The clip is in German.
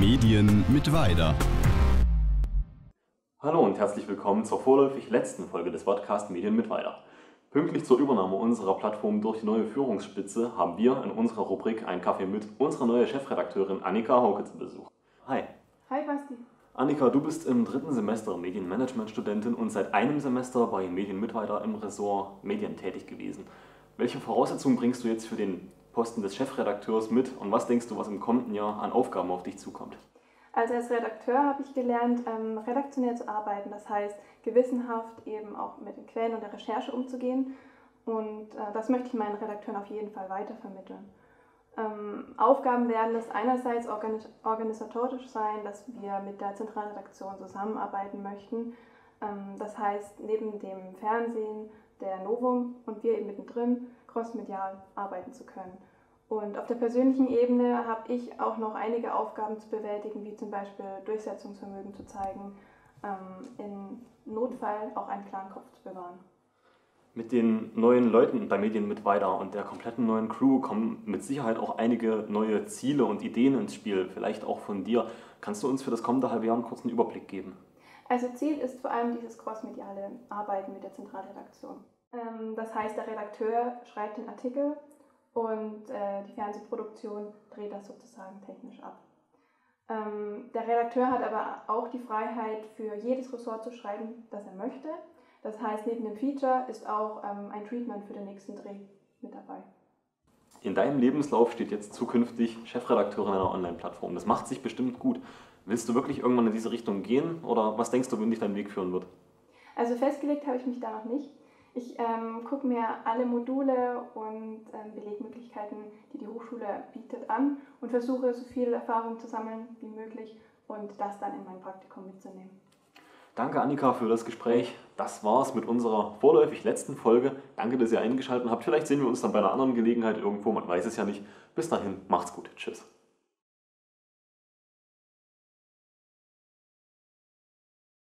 Medien mit Weider. Hallo und herzlich willkommen zur vorläufig letzten Folge des Podcast Medien mit Weider. Pünktlich zur Übernahme unserer Plattform durch die neue Führungsspitze haben wir in unserer Rubrik Ein Kaffee mit unsere neue Chefredakteurin Annika Hauke zu Besuch. Hi. Hi Basti. Annika, du bist im dritten Semester Medienmanagement-Studentin und seit einem Semester bei Medien mit Weider im Ressort Medien tätig gewesen. Welche Voraussetzungen bringst du jetzt für den Posten des Chefredakteurs mit und was denkst du, was im kommenden Jahr an Aufgaben auf dich zukommt? Also als Redakteur habe ich gelernt, ähm, redaktionell zu arbeiten, das heißt gewissenhaft eben auch mit den Quellen und der Recherche umzugehen und äh, das möchte ich meinen Redakteuren auf jeden Fall weitervermitteln. Ähm, Aufgaben werden es einerseits organis organisatorisch sein, dass wir mit der Zentralredaktion zusammenarbeiten möchten. Ähm, das heißt, neben dem Fernsehen, der Novum und wir eben mittendrin crossmedial arbeiten zu können. Und auf der persönlichen Ebene habe ich auch noch einige Aufgaben zu bewältigen, wie zum Beispiel Durchsetzungsvermögen zu zeigen, ähm, in Notfall auch einen klaren Kopf zu bewahren. Mit den neuen Leuten bei Medien mit weiter und der kompletten neuen Crew kommen mit Sicherheit auch einige neue Ziele und Ideen ins Spiel, vielleicht auch von dir. Kannst du uns für das kommende halbe Jahr einen kurzen Überblick geben? Also Ziel ist vor allem dieses crossmediale Arbeiten mit der Zentralredaktion. Ähm, das heißt, der Redakteur schreibt den Artikel und äh, die Fernsehproduktion dreht das sozusagen technisch ab. Ähm, der Redakteur hat aber auch die Freiheit, für jedes Ressort zu schreiben, das er möchte. Das heißt, neben dem Feature ist auch ähm, ein Treatment für den nächsten Dreh mit dabei. In deinem Lebenslauf steht jetzt zukünftig Chefredakteurin einer Online-Plattform. Das macht sich bestimmt gut. Willst du wirklich irgendwann in diese Richtung gehen oder was denkst du, wohin dich dein Weg führen wird? Also festgelegt habe ich mich da noch nicht. Ich ähm, gucke mir alle Module und ähm, Belegmöglichkeiten, die die Hochschule bietet, an und versuche so viel Erfahrung zu sammeln wie möglich und das dann in mein Praktikum mitzunehmen. Danke Annika für das Gespräch. Das war's mit unserer vorläufig letzten Folge. Danke, dass ihr eingeschaltet habt. Vielleicht sehen wir uns dann bei einer anderen Gelegenheit irgendwo, man weiß es ja nicht. Bis dahin, macht's gut. Tschüss.